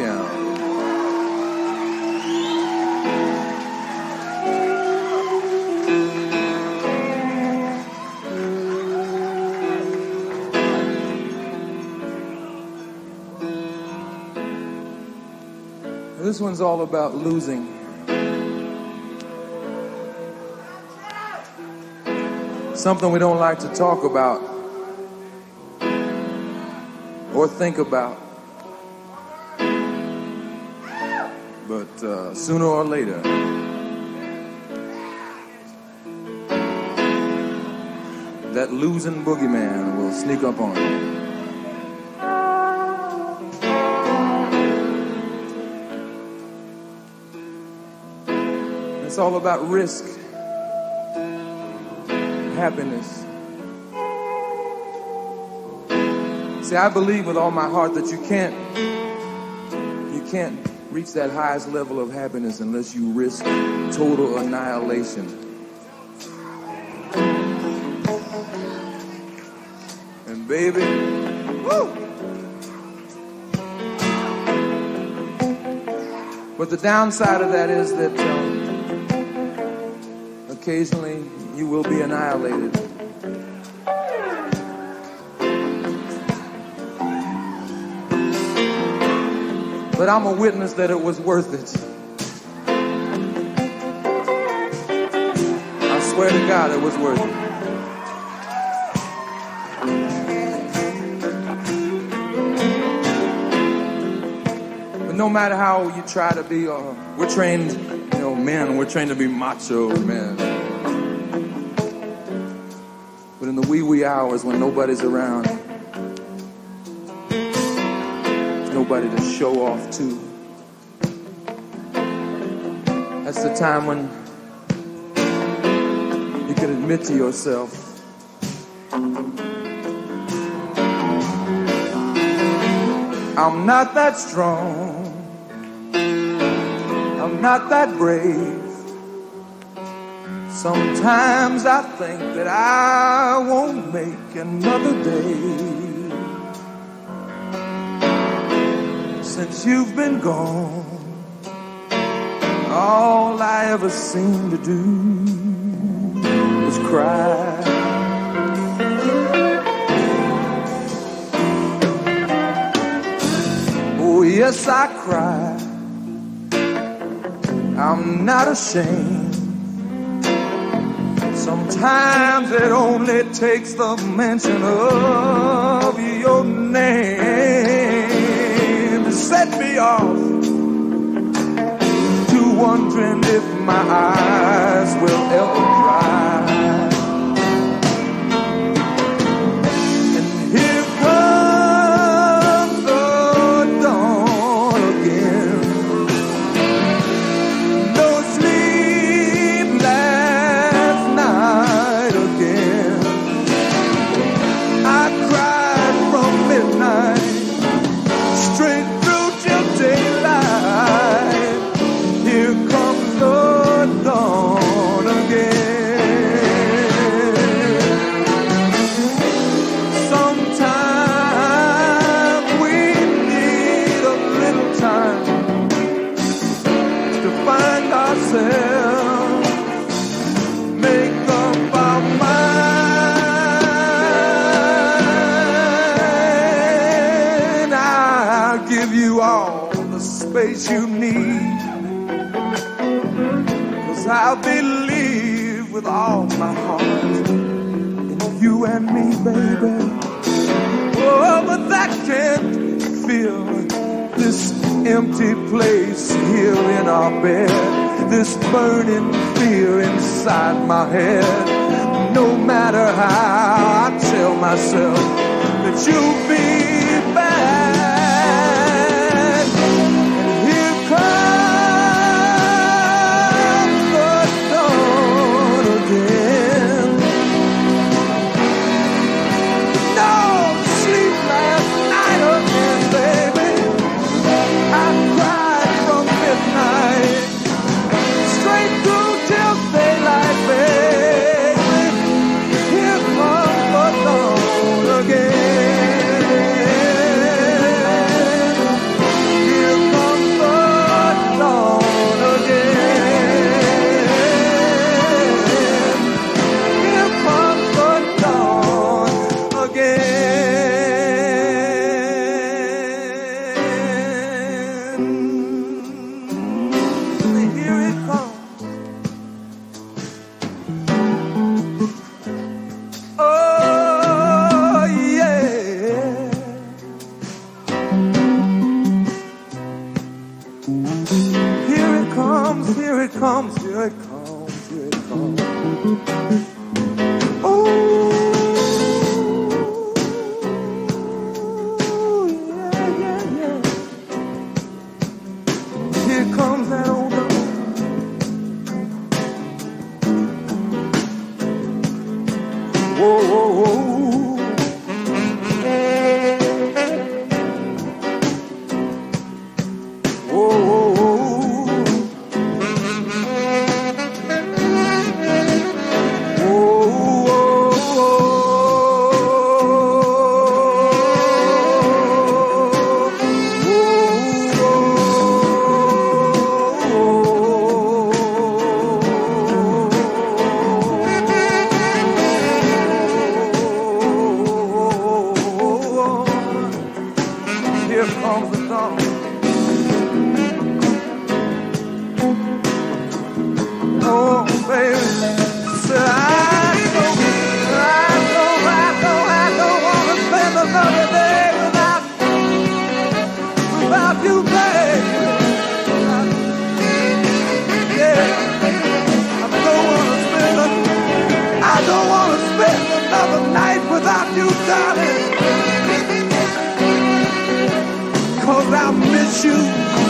Piano. This one's all about losing. Something we don't like to talk about or think about. Uh, sooner or later, that losing boogeyman will sneak up on you. It's all about risk, happiness. See, I believe with all my heart that you can't you can't reach that highest level of happiness unless you risk total annihilation. And baby, woo! But the downside of that is that um, occasionally you will be annihilated. But I'm a witness that it was worth it. I swear to God, it was worth it. But no matter how you try to be, uh, we're trained, you know, men, we're trained to be macho men. But in the wee wee hours when nobody's around, nobody to show off to. That's the time when you can admit to yourself, I'm not that strong. I'm not that brave. Sometimes I think that I won't make another day. Since you've been gone. All I ever seem to do is cry. Oh, yes, I cry. I'm not ashamed. Sometimes it only takes the mention of your name set me off. To wondering if my eyes I believe with all my heart in you and me, baby. Oh, but that can't fill this empty place here in our bed. This burning fear inside my head. No matter how I tell myself that you'll be you.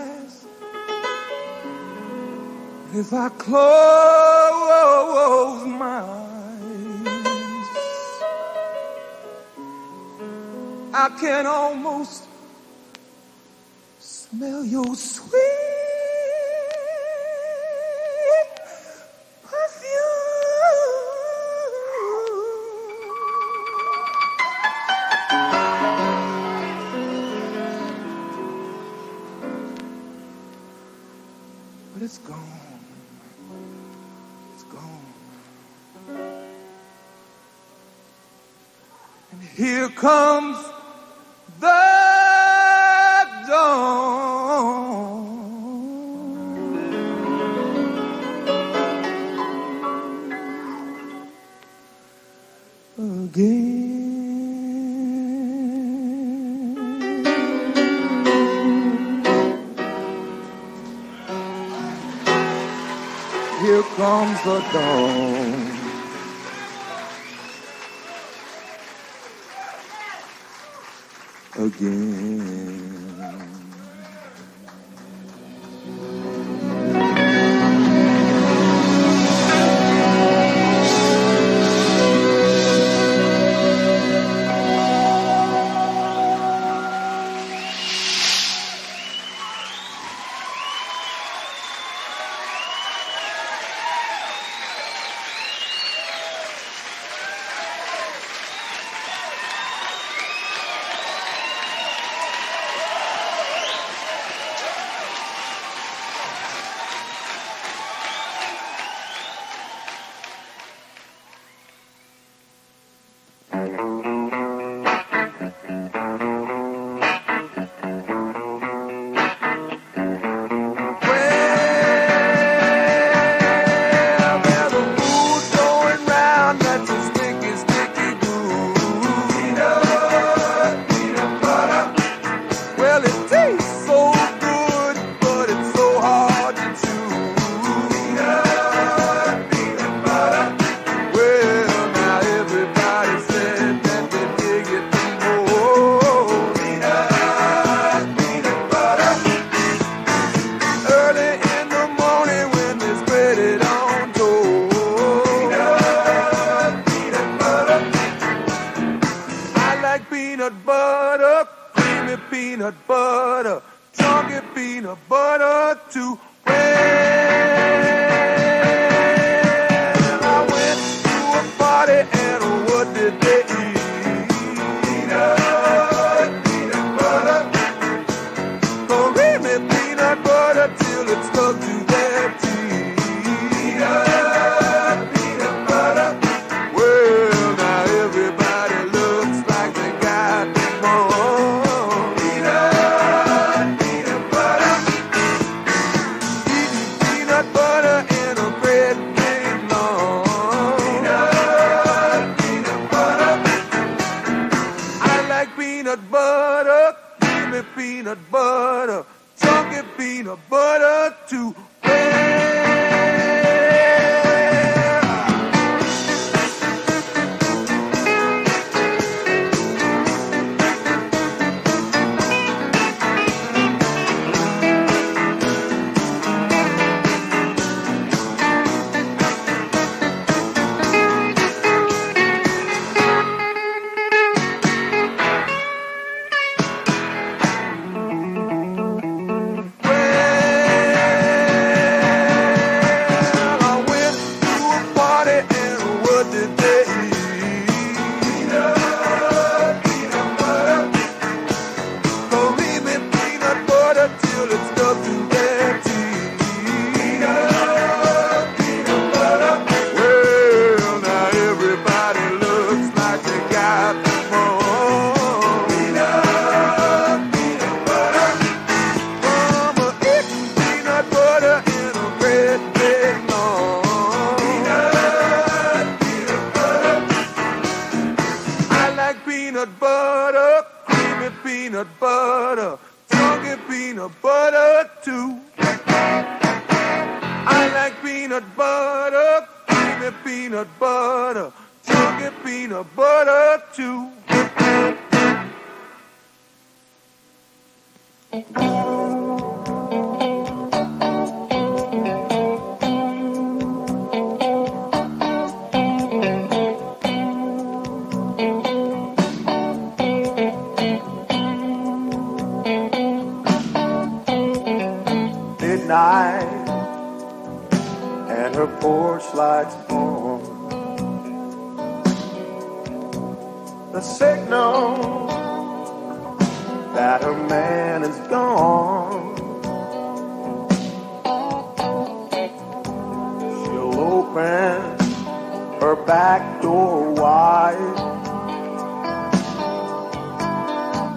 I close my eyes, I can almost smell your sweet. Comes until it's nothing night and her porch lights on. The signal that her man is gone. She'll open her back door wide.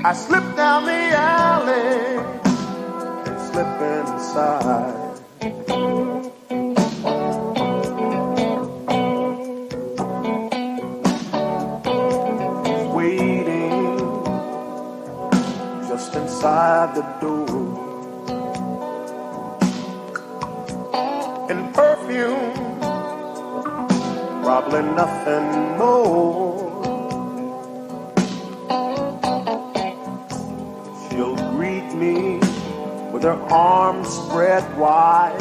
I slip down the alley side. Waiting just inside the door. And perfume, probably nothing more. their arms spread wide.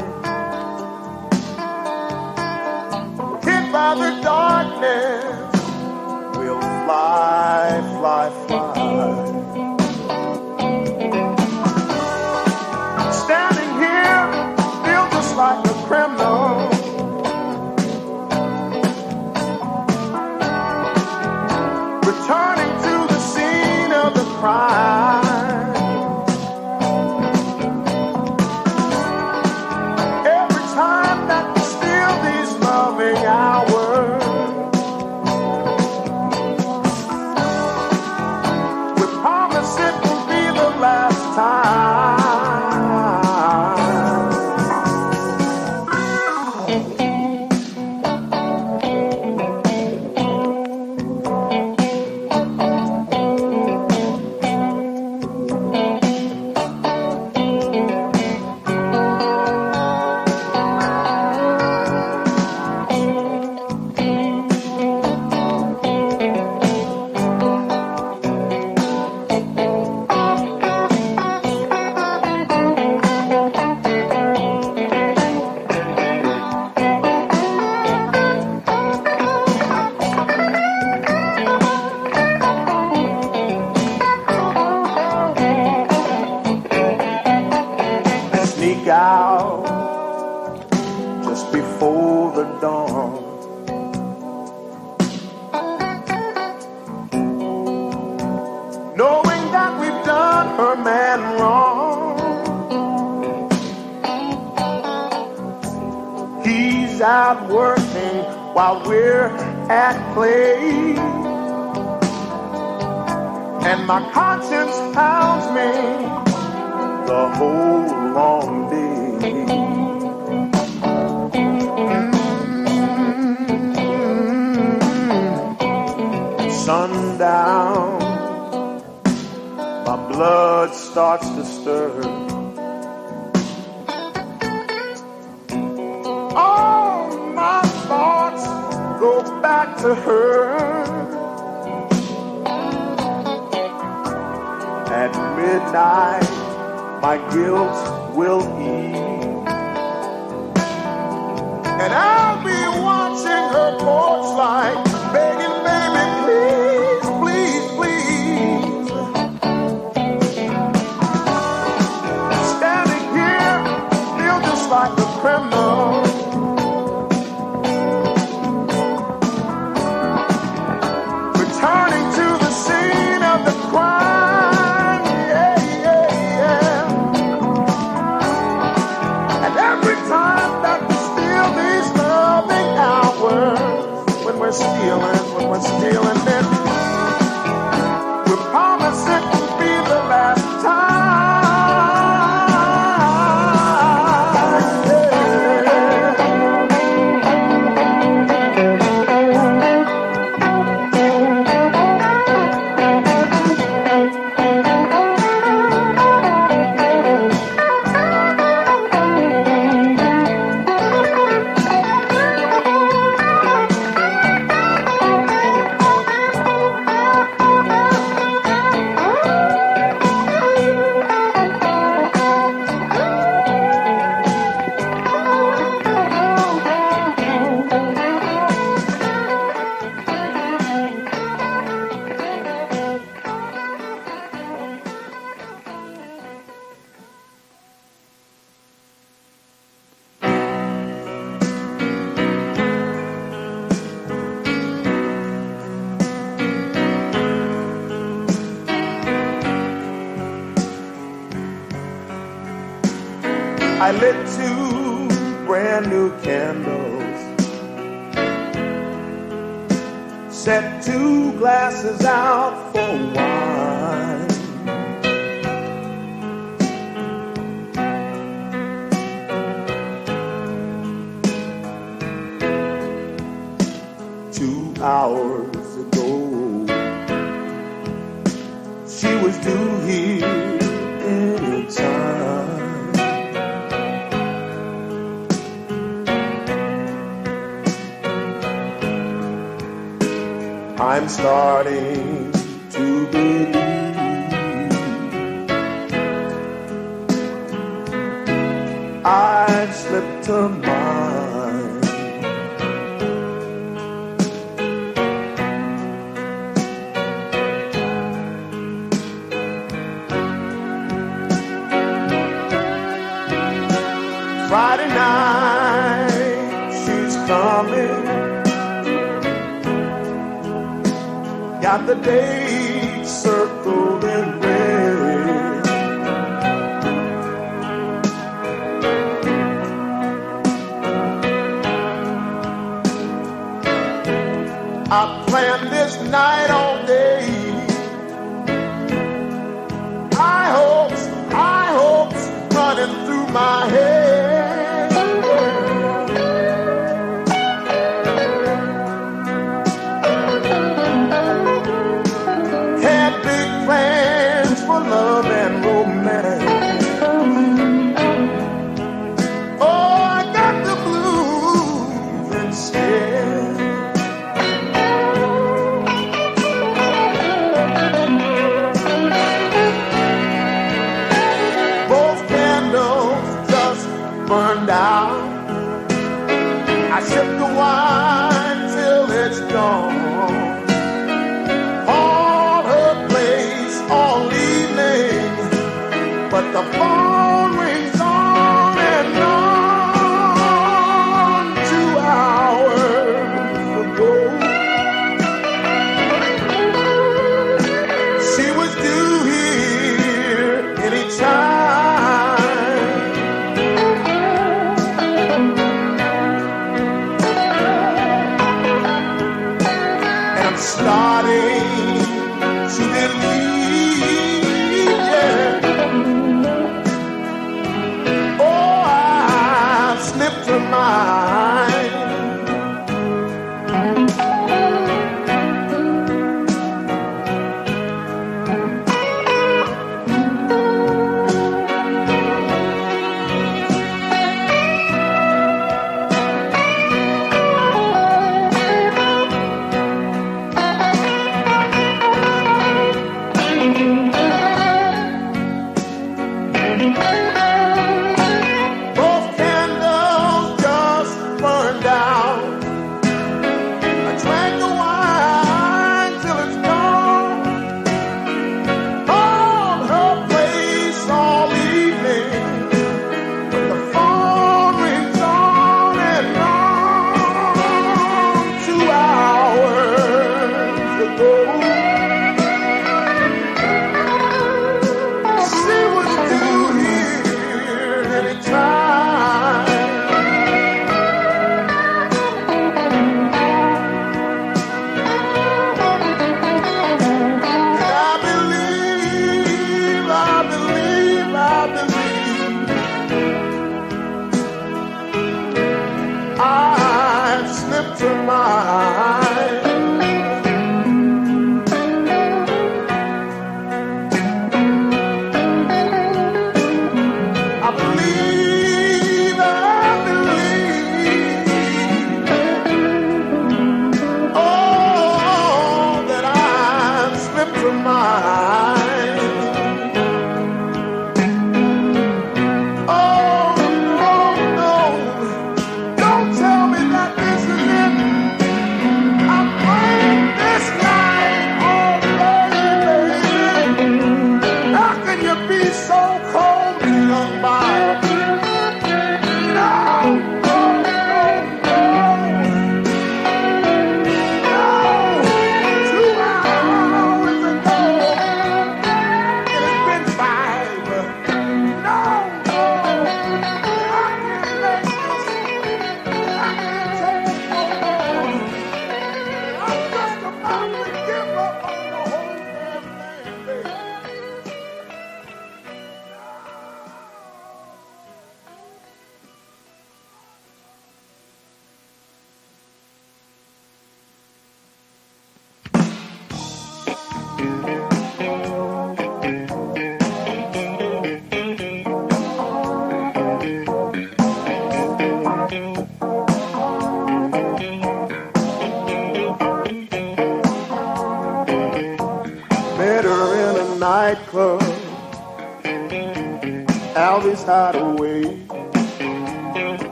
Hit by the darkness, we'll fly, fly, fly. Standing here, feel just like a criminal. Returning to the scene of the crime. At play. And my conscience hounds me the whole long day. Sundown, my blood starts to stir. Back to her. At midnight, my guilt will ease. And I'll be watching her porch light, I'm starting Got the date circled in red. I planned this night all day. I hopes, I hopes running through my head.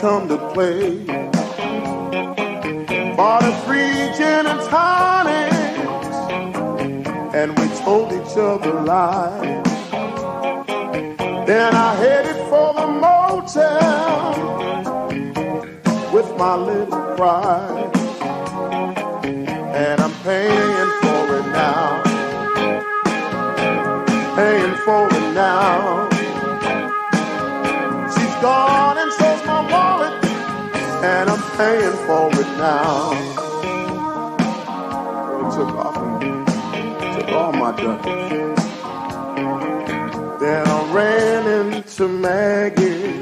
come to play. Bought a free gin and tonic, and we told each other lies. Then I headed for the motel with my little pride, and I'm paying for it now. Paying for it now. She's gone and so paying for it now. Girl took off and took all my duckies. Then I ran into Maggie,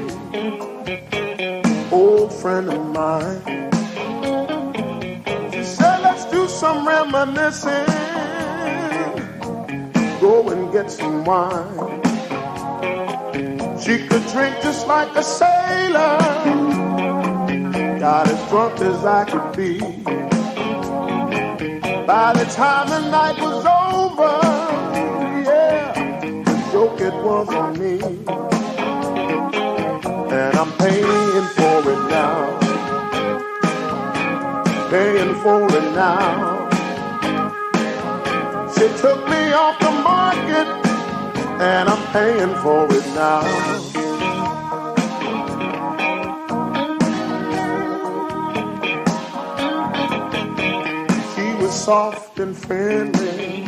old friend of mine. She said, let's do some reminiscing. Go and get some wine. She could drink just like a sailor got as drunk as I could be. By the time the night was over, yeah, the joke it was on me. And I'm paying for it now. Paying for it now. She took me off the market, and I'm paying for it now. soft and friendly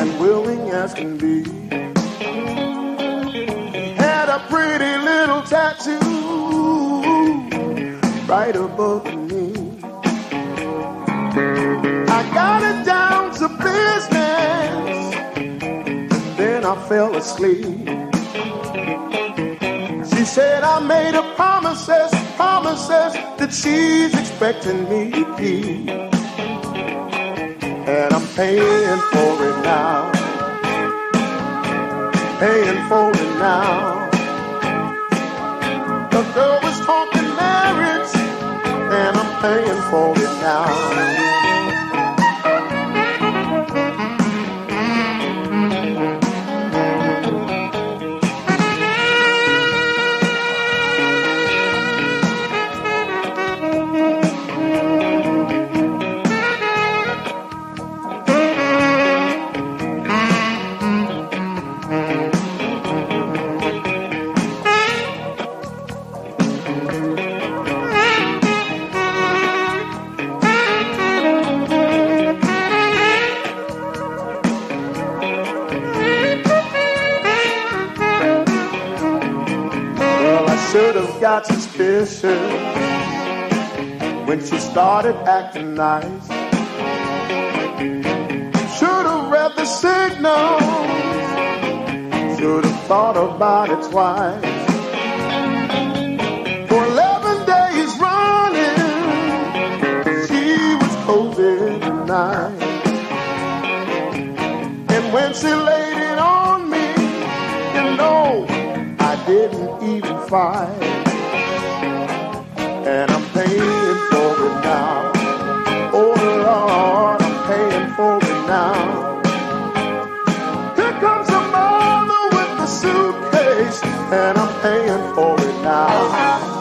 and willing as can be. Had a pretty little tattoo right above the knee. I got it down to business, then I fell asleep. She said I made her promises, promises that she's expecting me to keep. And I'm paying for it now. Paying for it now. The girl was talking marriage, and I'm paying for it now. Started acting nice. Should have read the signal, should have thought about it twice. For 11 days running, she was cozy tonight. And when she laid it on me, you know, I didn't even fight now. Oh Lord, I'm paying for it now. Here comes a mother with a suitcase, and I'm paying for it now.